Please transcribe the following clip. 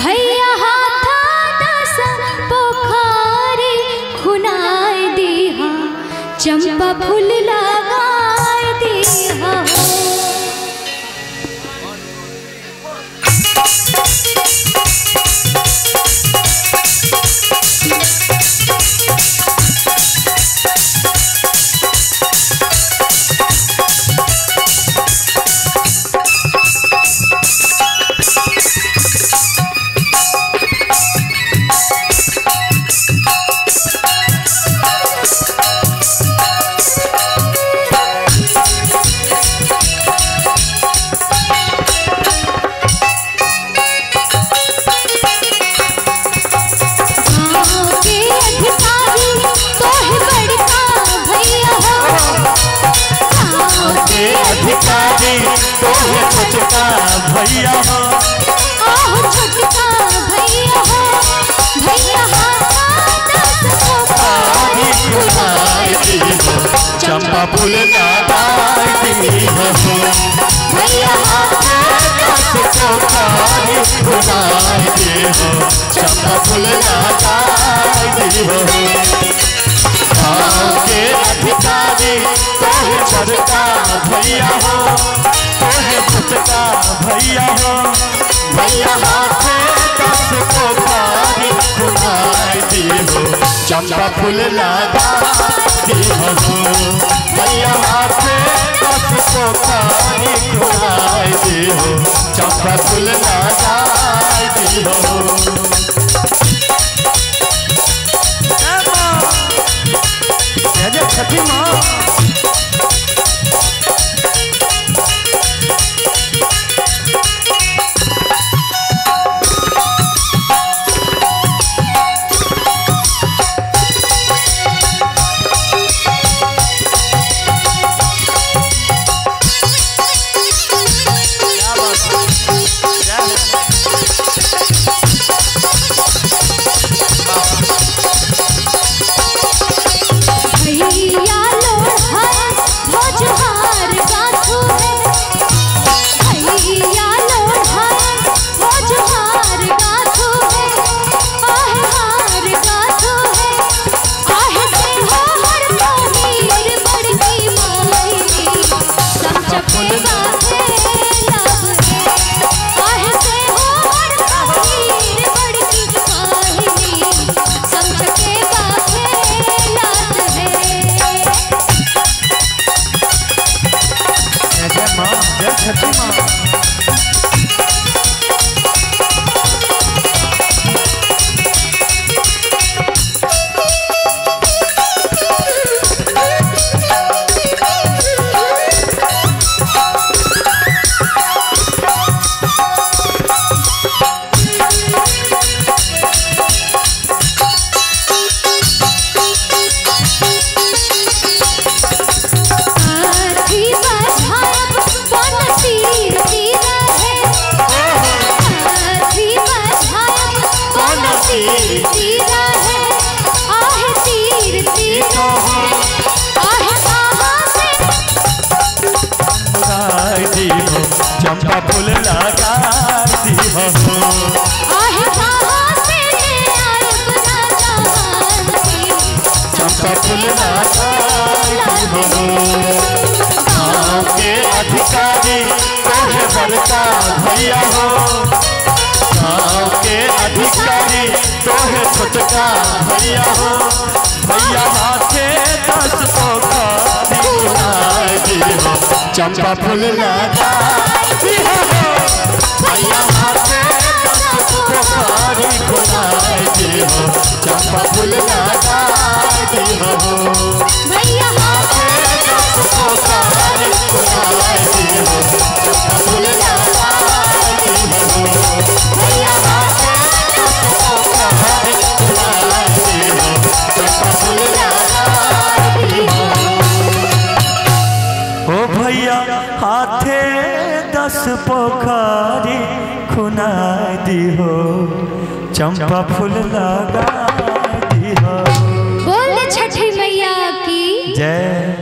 भैया हाथा दस चंपा फूल ला भैया हो। आहो छोटका भैया हो भैया हो चंपा फूल लगाई दी हो। भैया हो चंपा फूल दी हो। के अधिकारी भैया हो। तो है भैया हो। भैया हाथे दस को पानी खुदाई दी हो चंपा फूल लगाई दी हो भैया हाथे दस को पानी खुदाई दी हो चंपा फूल लगाई दी हो छठी माँ। के अधिकारी तो है बड़का भैया के अधिकारी छोटका भैया भैया चंपा फूल लगाई पोखरी खुना दी हो चंपा फूल लगा दी हो बोल छठी मैया की। जय